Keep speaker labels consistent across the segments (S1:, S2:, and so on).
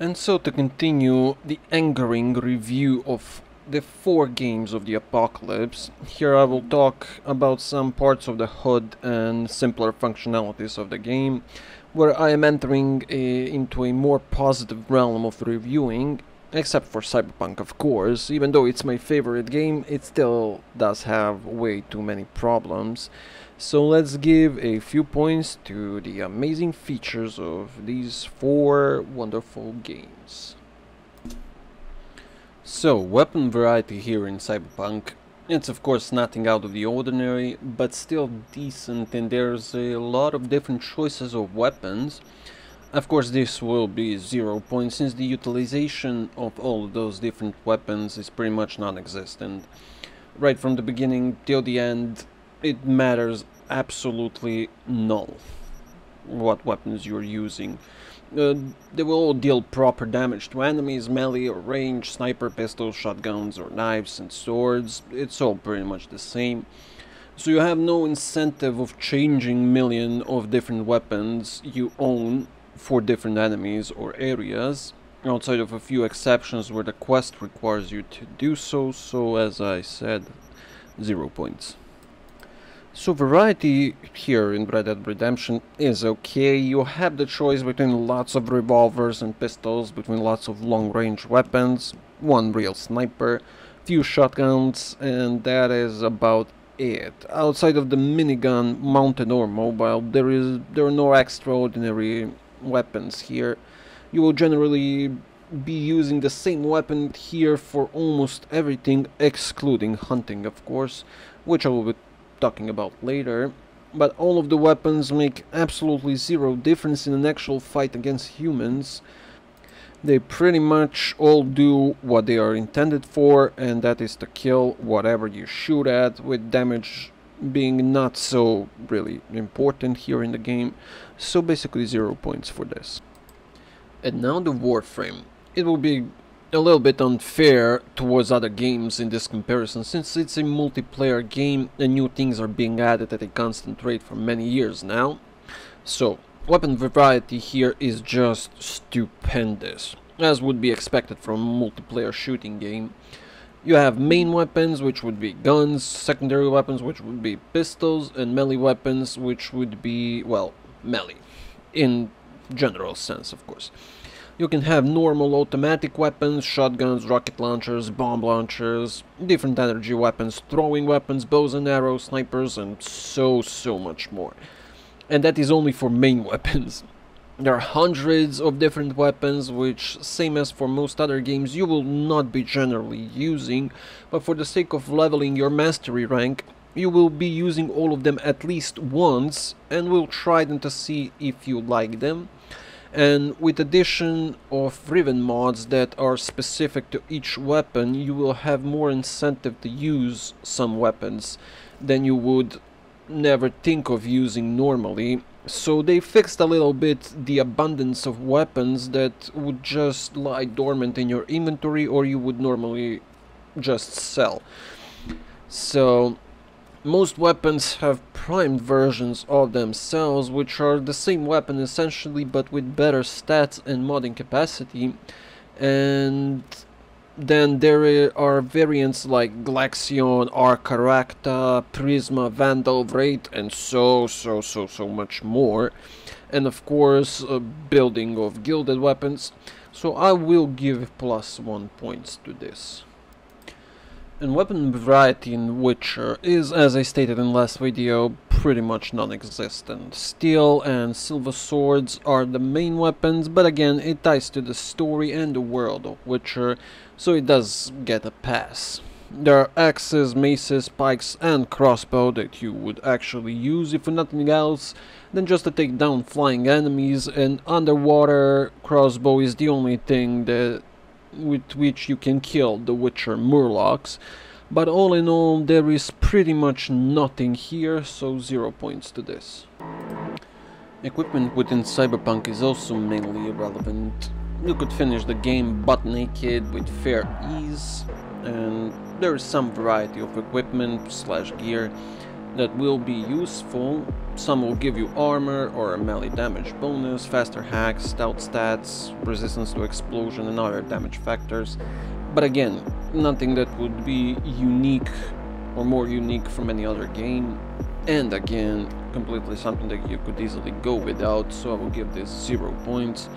S1: And so to continue the angering review of the four games of the Apocalypse, here I will talk about some parts of the HUD and simpler functionalities of the game, where I am entering a, into a more positive realm of reviewing, except for Cyberpunk of course, even though it's my favorite game, it still does have way too many problems. So let's give a few points to the amazing features of these four wonderful games. So, weapon variety here in Cyberpunk. It's of course nothing out of the ordinary, but still decent and there's a lot of different choices of weapons. Of course this will be zero points since the utilization of all of those different weapons is pretty much non-existent. Right from the beginning till the end it matters absolutely null what weapons you're using. Uh, they will all deal proper damage to enemies, melee or range, sniper, pistols, shotguns or knives and swords. It's all pretty much the same. So you have no incentive of changing million of different weapons you own for different enemies or areas outside of a few exceptions where the quest requires you to do so, so as I said, zero points. So variety here in Red Dead Redemption is okay. You have the choice between lots of revolvers and pistols, between lots of long-range weapons, one real sniper, few shotguns, and that is about it. Outside of the minigun, mounted or mobile, there is there are no extraordinary weapons here. You will generally be using the same weapon here for almost everything, excluding hunting, of course, which I will be talking about later, but all of the weapons make absolutely zero difference in an actual fight against humans. They pretty much all do what they are intended for, and that is to kill whatever you shoot at, with damage being not so really important here in the game, so basically zero points for this. And now the Warframe. It will be a little bit unfair towards other games in this comparison since it's a multiplayer game and new things are being added at a constant rate for many years now. So, weapon variety here is just stupendous, as would be expected from a multiplayer shooting game. You have main weapons, which would be guns, secondary weapons, which would be pistols, and melee weapons, which would be, well, melee. In general sense, of course. You can have normal automatic weapons, shotguns, rocket launchers, bomb launchers, different energy weapons, throwing weapons, bows and arrows, snipers, and so, so much more. And that is only for main weapons. There are hundreds of different weapons which, same as for most other games, you will not be generally using, but for the sake of leveling your mastery rank, you will be using all of them at least once and will try them to see if you like them and with addition of Riven mods that are specific to each weapon you will have more incentive to use some weapons than you would never think of using normally. So they fixed a little bit the abundance of weapons that would just lie dormant in your inventory or you would normally just sell. So most weapons have primed versions of themselves, which are the same weapon essentially, but with better stats and modding capacity. And then there are variants like Glaxion, Arcaracta, Prisma, Vandal, Wraith, and so, so, so, so much more. And of course, a building of gilded weapons. So I will give plus one points to this. And weapon variety in Witcher is, as I stated in last video, pretty much non-existent. Steel and silver swords are the main weapons, but again, it ties to the story and the world of Witcher, so it does get a pass. There are axes, maces, pikes and crossbow that you would actually use if nothing else than just to take down flying enemies and underwater crossbow is the only thing that with which you can kill the Witcher Murlocs. But all in all, there is pretty much nothing here, so zero points to this. Equipment within Cyberpunk is also mainly irrelevant. You could finish the game butt naked with fair ease, and there is some variety of equipment slash gear, that will be useful. Some will give you armor or a melee damage bonus, faster hacks, stealth stats, resistance to explosion and other damage factors. But again, nothing that would be unique or more unique from any other game. And again, completely something that you could easily go without, so I will give this 0 points.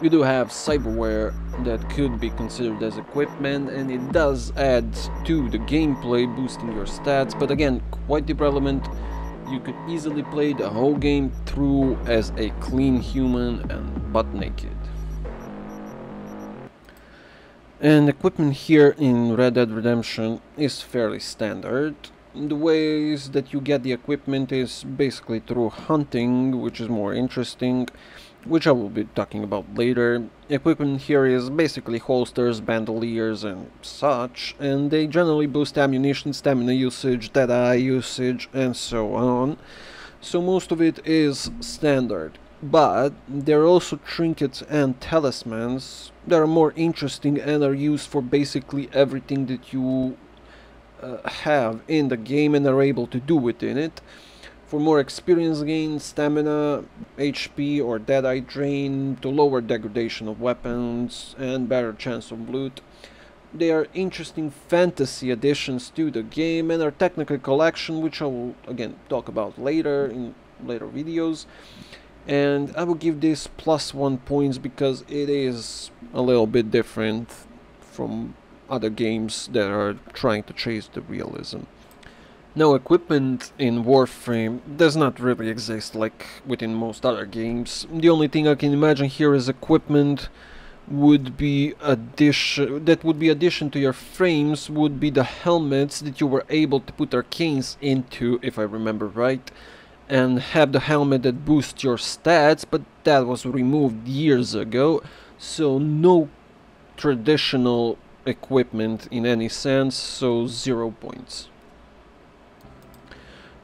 S1: We do have cyberware that could be considered as equipment and it does add to the gameplay boosting your stats but again quite irrelevant you could easily play the whole game through as a clean human and butt naked. And equipment here in Red Dead Redemption is fairly standard. The ways that you get the equipment is basically through hunting, which is more interesting which I will be talking about later. Equipment here is basically holsters, bandoliers and such, and they generally boost ammunition, stamina usage, deadeye usage and so on. So most of it is standard. But there are also trinkets and talismans that are more interesting and are used for basically everything that you uh, have in the game and are able to do within it for more experience gain, stamina, HP or deadeye drain, to lower degradation of weapons and better chance of loot. They are interesting fantasy additions to the game and are technical collection which I will again talk about later in later videos. And I will give this plus one points because it is a little bit different from other games that are trying to chase the realism. Now equipment in Warframe does not really exist like within most other games. The only thing I can imagine here is equipment would be addition that would be addition to your frames would be the helmets that you were able to put arcanes into if I remember right and have the helmet that boosts your stats but that was removed years ago so no traditional equipment in any sense so zero points.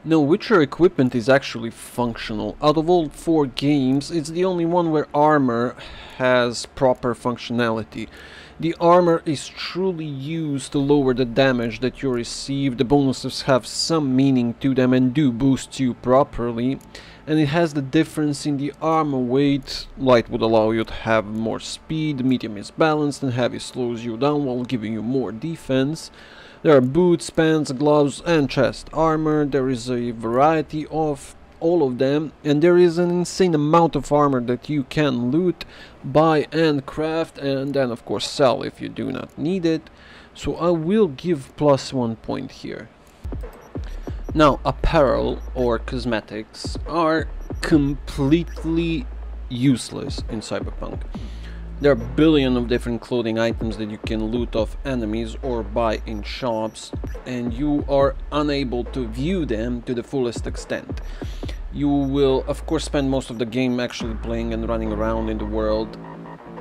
S1: No, Witcher equipment is actually functional. Out of all four games, it's the only one where armor has proper functionality. The armor is truly used to lower the damage that you receive, the bonuses have some meaning to them and do boost you properly, and it has the difference in the armor weight, light would allow you to have more speed, medium is balanced and heavy slows you down while giving you more defense. There are boots, pants, gloves and chest armor. There is a variety of all of them and there is an insane amount of armor that you can loot, buy and craft and then of course sell if you do not need it. So I will give plus one point here. Now apparel or cosmetics are completely useless in Cyberpunk. There are a billion of different clothing items that you can loot off enemies or buy in shops and you are unable to view them to the fullest extent. You will of course spend most of the game actually playing and running around in the world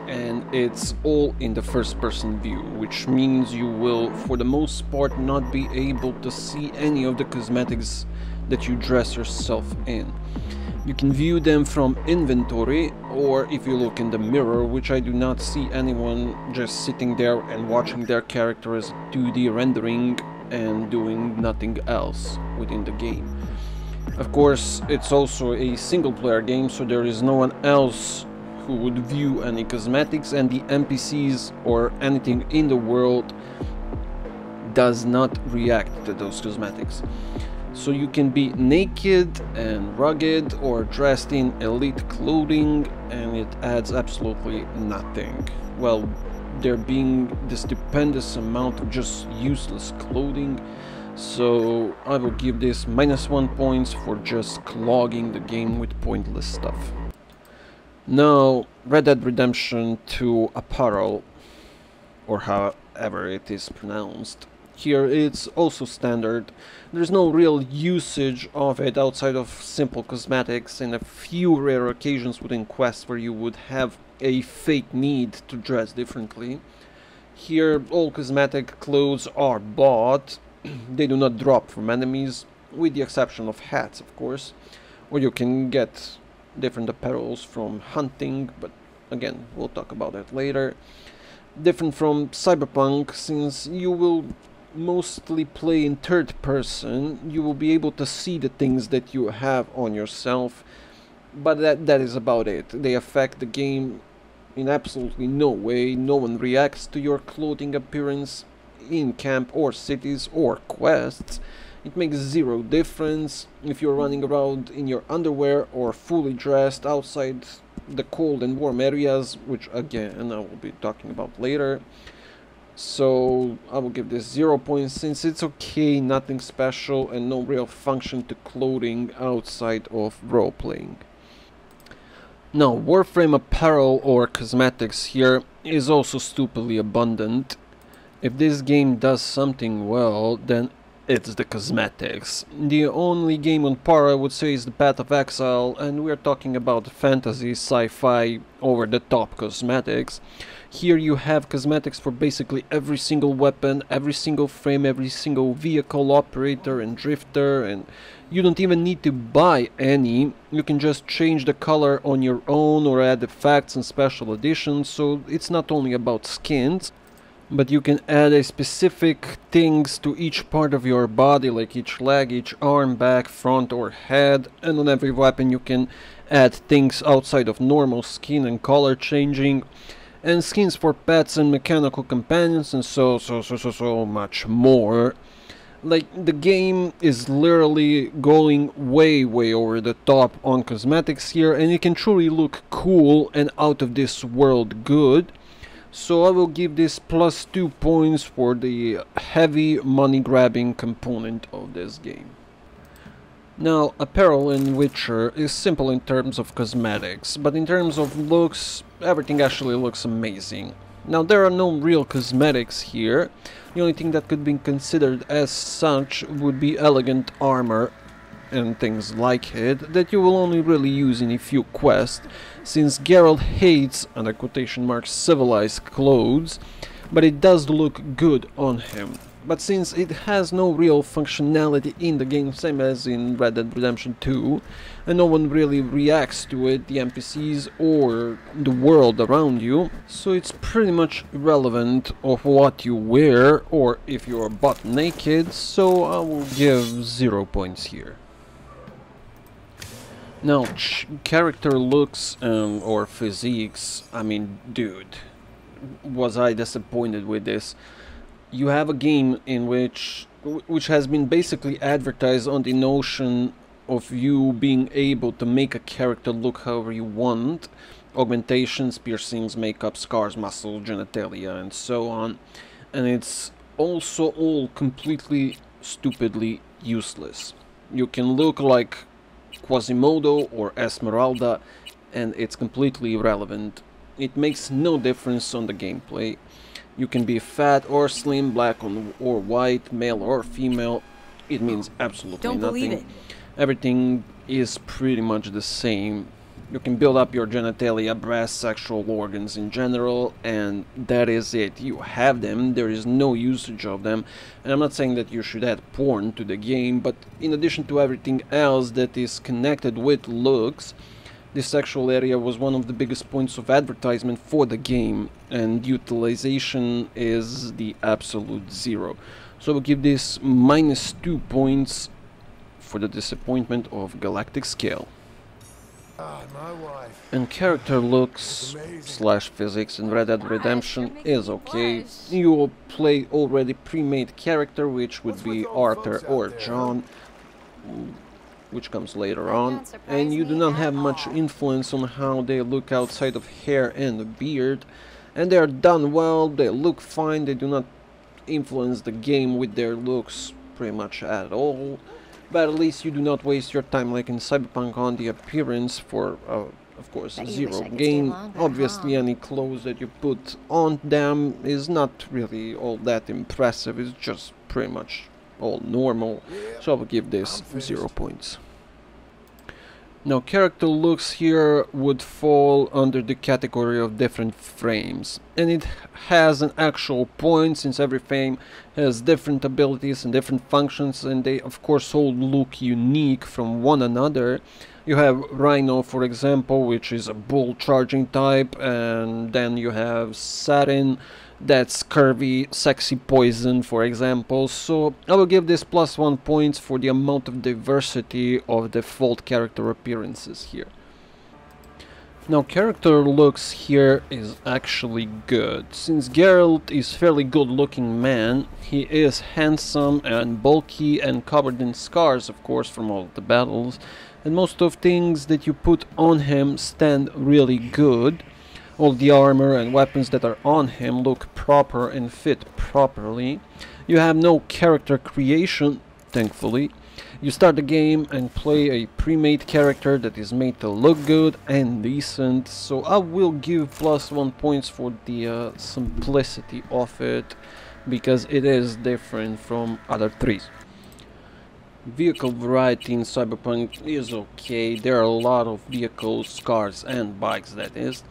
S1: and it's all in the first person view which means you will for the most part not be able to see any of the cosmetics that you dress yourself in. You can view them from inventory or if you look in the mirror, which I do not see anyone just sitting there and watching their characters 2D rendering and doing nothing else within the game. Of course, it's also a single player game, so there is no one else who would view any cosmetics and the NPCs or anything in the world does not react to those cosmetics. So you can be naked and rugged or dressed in elite clothing and it adds absolutely nothing. Well, there being this stupendous amount of just useless clothing so I will give this minus one points for just clogging the game with pointless stuff. Now, Red Dead Redemption 2 Apparel, or however it is pronounced, here it's also standard. There's no real usage of it outside of simple cosmetics and a few rare occasions within quests where you would have a fake need to dress differently. Here all cosmetic clothes are bought, they do not drop from enemies, with the exception of hats of course, or you can get different apparels from hunting, but again we'll talk about that later. Different from Cyberpunk since you will mostly play in third person, you will be able to see the things that you have on yourself, but that, that is about it. They affect the game in absolutely no way. No one reacts to your clothing appearance in camp or cities or quests. It makes zero difference if you're running around in your underwear or fully dressed outside the cold and warm areas, which again I will be talking about later. So I will give this 0 points since it's okay, nothing special and no real function to clothing outside of role-playing. Now, Warframe apparel or cosmetics here is also stupidly abundant. If this game does something well, then it's the cosmetics. The only game on par I would say is the Path of Exile and we're talking about fantasy, sci-fi, over-the-top cosmetics. Here you have cosmetics for basically every single weapon, every single frame, every single vehicle operator and drifter and you don't even need to buy any. You can just change the color on your own or add effects and special editions. So it's not only about skins but you can add a specific things to each part of your body like each leg, each arm, back, front or head. And on every weapon you can add things outside of normal skin and color changing and skins for pets and mechanical companions and so so so so so much more like the game is literally going way way over the top on cosmetics here and it can truly look cool and out of this world good so I will give this plus 2 points for the heavy money grabbing component of this game. Now, apparel in Witcher is simple in terms of cosmetics, but in terms of looks, everything actually looks amazing. Now, there are no real cosmetics here, the only thing that could be considered as such would be elegant armor and things like it that you will only really use in a few quests, since Geralt hates, under quotation marks, civilized clothes, but it does look good on him. But since it has no real functionality in the game, same as in Red Dead Redemption 2, and no one really reacts to it, the NPCs or the world around you, so it's pretty much irrelevant of what you wear or if you're butt naked, so I will give 0 points here. Now, character looks um, or physiques, I mean, dude, was I disappointed with this. You have a game in which, which has been basically advertised on the notion of you being able to make a character look however you want, augmentations, piercings, makeup, scars, muscle, genitalia, and so on, and it's also all completely stupidly useless. You can look like Quasimodo or Esmeralda and it's completely irrelevant. It makes no difference on the gameplay. You can be fat or slim, black or white, male or female. It means absolutely
S2: Don't
S1: nothing. Everything is pretty much the same you can build up your genitalia, breasts, sexual organs in general, and that is it. You have them, there is no usage of them. And I'm not saying that you should add porn to the game, but in addition to everything else that is connected with looks, this sexual area was one of the biggest points of advertisement for the game, and utilization is the absolute zero. So we'll give this minus two points for the disappointment of galactic scale. And character looks slash physics in Red Dead Redemption is okay. You will play already pre-made character, which would be Arthur or John, which comes later on, and you do not have much influence on how they look outside of hair and beard, and they are done well, they look fine, they do not influence the game with their looks pretty much at all but at least you do not waste your time like in Cyberpunk on the appearance for, uh, of course, zero gain. Longer, Obviously, huh? any clothes that you put on them is not really all that impressive, it's just pretty much all normal, so I will give this zero points. Now character looks here would fall under the category of different frames and it has an actual point since every frame has different abilities and different functions and they of course all look unique from one another. You have Rhino, for example, which is a bull charging type, and then you have Saryn, that's curvy, sexy poison, for example. So I will give this plus one points for the amount of diversity of default character appearances here. Now character looks here is actually good. Since Geralt is fairly good looking man, he is handsome and bulky and covered in scars of course from all the battles and most of things that you put on him stand really good. All the armor and weapons that are on him look proper and fit properly. You have no character creation, thankfully, you start the game and play a pre-made character that is made to look good and decent, so I will give plus one points for the uh, simplicity of it, because it is different from other trees. Vehicle variety in Cyberpunk is okay, there are a lot of vehicles, cars and bikes that is,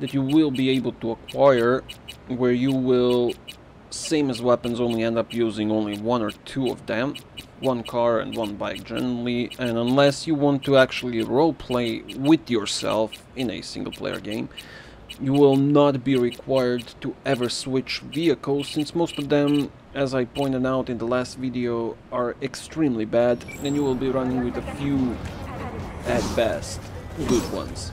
S1: that you will be able to acquire, where you will, same as weapons, only end up using only one or two of them, one car and one bike generally. And unless you want to actually roleplay with yourself in a single player game you will not be required to ever switch vehicles since most of them as I pointed out in the last video are extremely bad and you will be running with a few at best good ones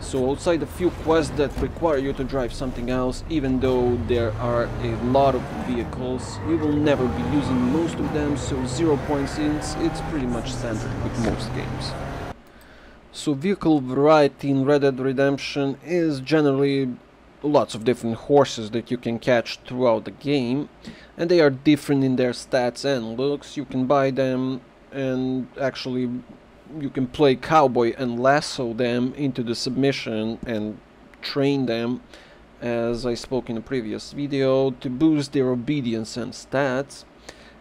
S1: so outside a few quests that require you to drive something else, even though there are a lot of vehicles, you will never be using most of them, so zero points since it's pretty much standard with most games. So vehicle variety in Red Dead Redemption is generally lots of different horses that you can catch throughout the game and they are different in their stats and looks. You can buy them and actually you can play cowboy and lasso them into the submission and train them as I spoke in a previous video to boost their obedience and stats.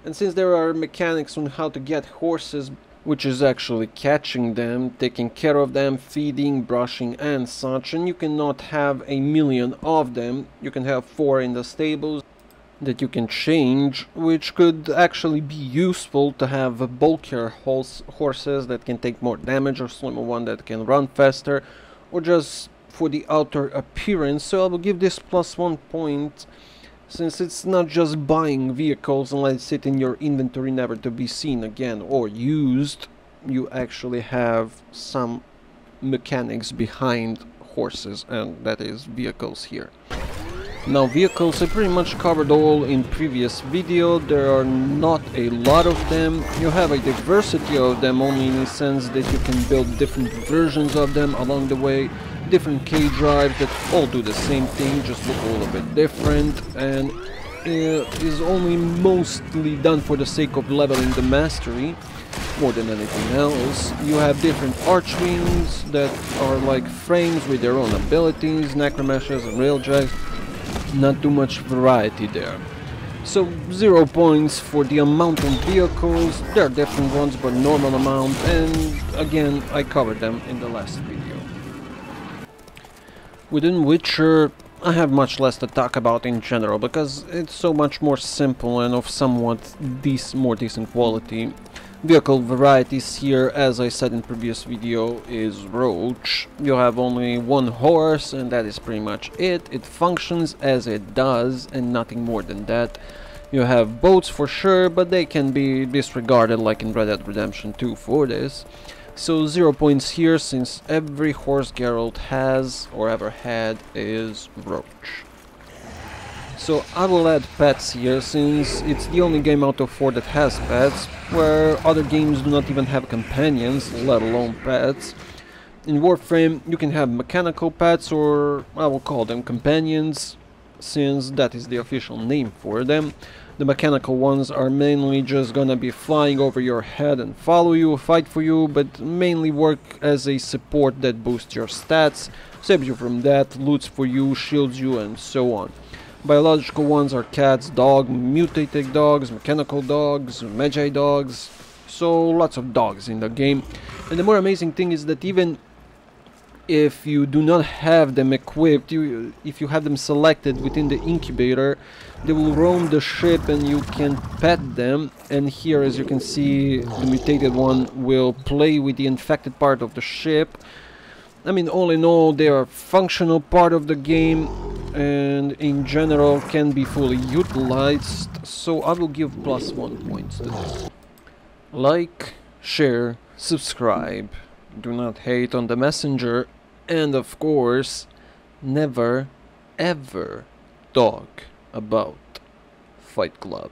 S1: And since there are mechanics on how to get horses which is actually catching them, taking care of them, feeding, brushing and such and you cannot have a million of them, you can have four in the stables that you can change, which could actually be useful to have bulkier horse horses that can take more damage or slimmer one that can run faster, or just for the outer appearance, so I will give this plus one point since it's not just buying vehicles and let it sit in your inventory never to be seen again or used, you actually have some mechanics behind horses and that is vehicles here. Now vehicles I pretty much covered all in previous video, there are not a lot of them, you have a diversity of them only in the sense that you can build different versions of them along the way, different K drives that all do the same thing, just look a little bit different. And uh, is only mostly done for the sake of leveling the mastery. More than anything else. You have different archwings that are like frames with their own abilities, necramechs and railjacks not too much variety there. So zero points for the amount of vehicles, there are different ones but normal amount and again I covered them in the last video. Within Witcher I have much less to talk about in general because it's so much more simple and of somewhat dec more decent quality Vehicle varieties here, as I said in previous video, is Roach. You have only one horse and that is pretty much it. It functions as it does and nothing more than that. You have boats for sure, but they can be disregarded like in Red Dead Redemption 2 for this. So zero points here since every horse Geralt has or ever had is Roach. So I will add pets here since it's the only game out of 4 that has pets, where other games do not even have companions, let alone pets. In Warframe you can have mechanical pets or I will call them companions, since that is the official name for them. The mechanical ones are mainly just gonna be flying over your head and follow you, fight for you, but mainly work as a support that boosts your stats, saves you from death, loots for you, shields you and so on. Biological ones are cats, dogs, mutated dogs, mechanical dogs, magi dogs, so lots of dogs in the game. And the more amazing thing is that even if you do not have them equipped, you, if you have them selected within the incubator, they will roam the ship and you can pet them. And here, as you can see, the mutated one will play with the infected part of the ship. I mean, all in all, they are functional part of the game and in general can be fully utilized. So I will give plus one points to this. Like, share, subscribe. Do not hate on the messenger and of course, never ever talk about Fight Club.